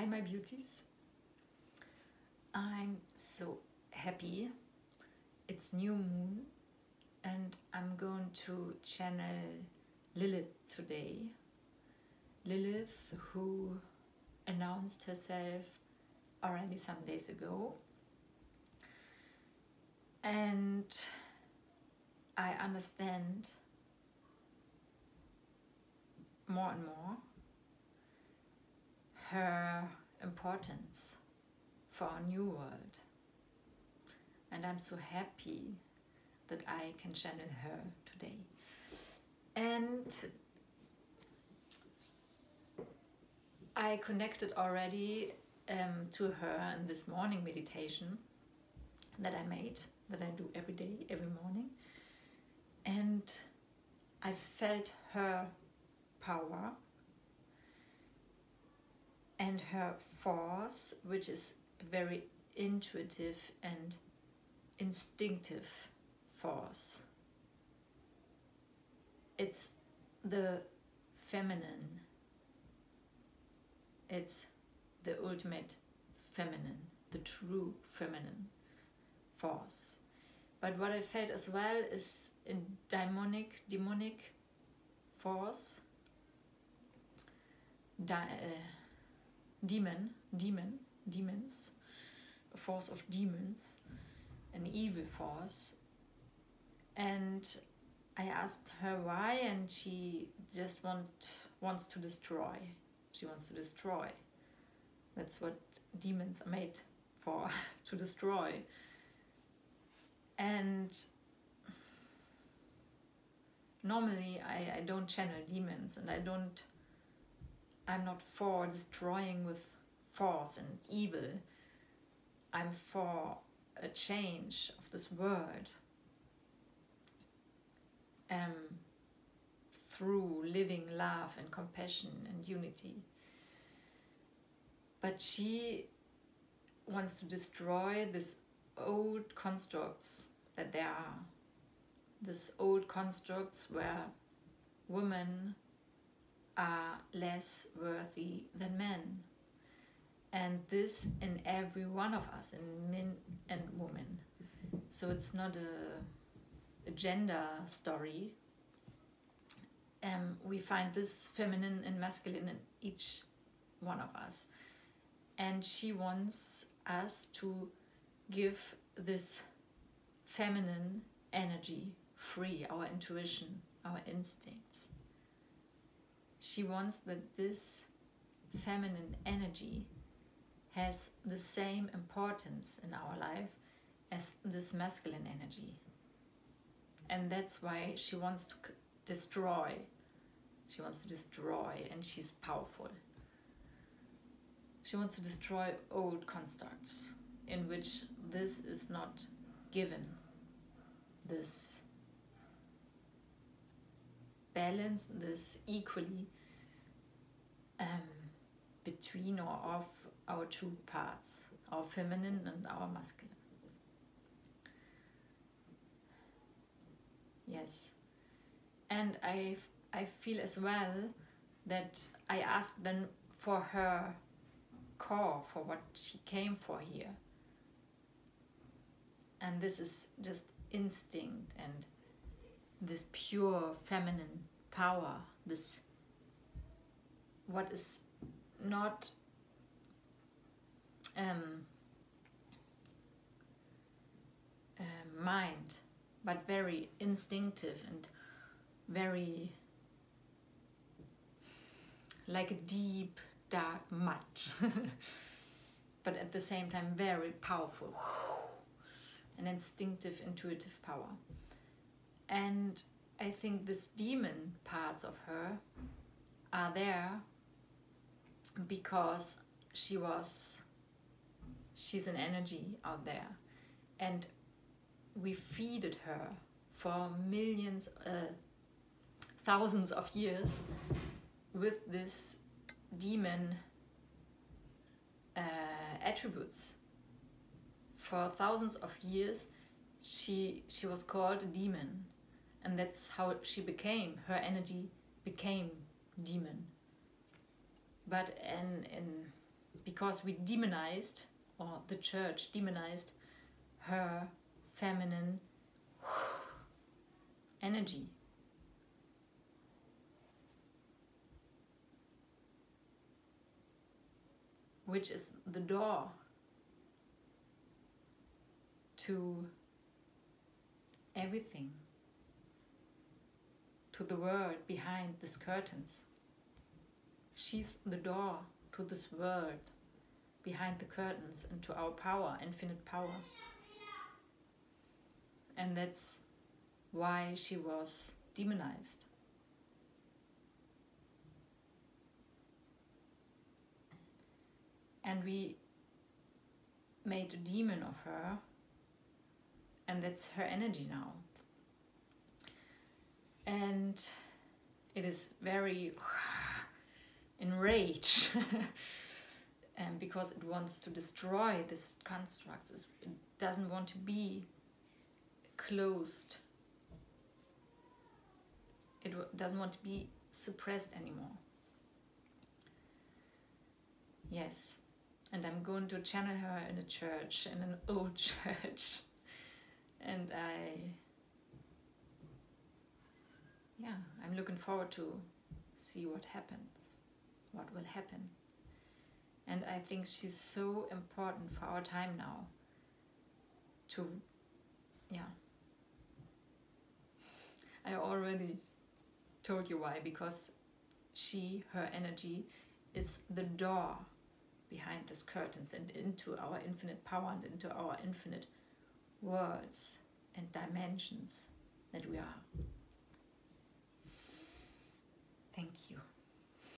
Hi, my beauties. I'm so happy. It's new moon, and I'm going to channel Lilith today. Lilith, who announced herself already some days ago. And I understand more and more her importance for our new world. And I'm so happy that I can channel her today. And I connected already um, to her in this morning meditation that I made, that I do every day, every morning. And I felt her power and her force, which is very intuitive and instinctive force. It's the feminine. It's the ultimate feminine, the true feminine force. But what I felt as well is a demonic, demonic force, Di- uh, demon, demon, demons, a force of demons, an evil force. And I asked her why, and she just want wants to destroy. She wants to destroy. That's what demons are made for, to destroy. And normally I, I don't channel demons and I don't I'm not for destroying with force and evil. I'm for a change of this world um, through living love and compassion and unity. But she wants to destroy these old constructs that there are. These old constructs where women are less worthy than men. And this in every one of us, in men and women. So it's not a, a gender story. Um, we find this feminine and masculine in each one of us. And she wants us to give this feminine energy free, our intuition, our instincts she wants that this feminine energy has the same importance in our life as this masculine energy. And that's why she wants to destroy. She wants to destroy, and she's powerful. She wants to destroy old constructs in which this is not given. This balance this equally um, between or of our two parts, our feminine and our masculine. Yes. And I, I feel as well that I asked then for her core, for what she came for here. And this is just instinct and this pure feminine power, this what is not um, uh, mind, but very instinctive and very like a deep, dark mud, but at the same time very powerful, an instinctive, intuitive power. And I think this demon parts of her are there because she was she's an energy out there. And we feeded her for millions uh, thousands of years with this demon uh, attributes. For thousands of years she she was called a demon and that's how she became her energy became demon but in in because we demonized, or the church demonized, her feminine energy. Which is the door to everything, to the world behind these curtains. She's the door to this world behind the curtains and to our power, infinite power. And that's why she was demonized. And we made a demon of her, and that's her energy now. And it is very enraged and um, because it wants to destroy this construct. It doesn't want to be closed. It doesn't want to be suppressed anymore. Yes. And i'm going to channel her in a church in an old church. And i yeah i'm looking forward to see what happens what will happen. And I think she's so important for our time now to, yeah. I already told you why, because she, her energy, is the door behind these curtains and into our infinite power and into our infinite worlds and dimensions that we are. Thank you.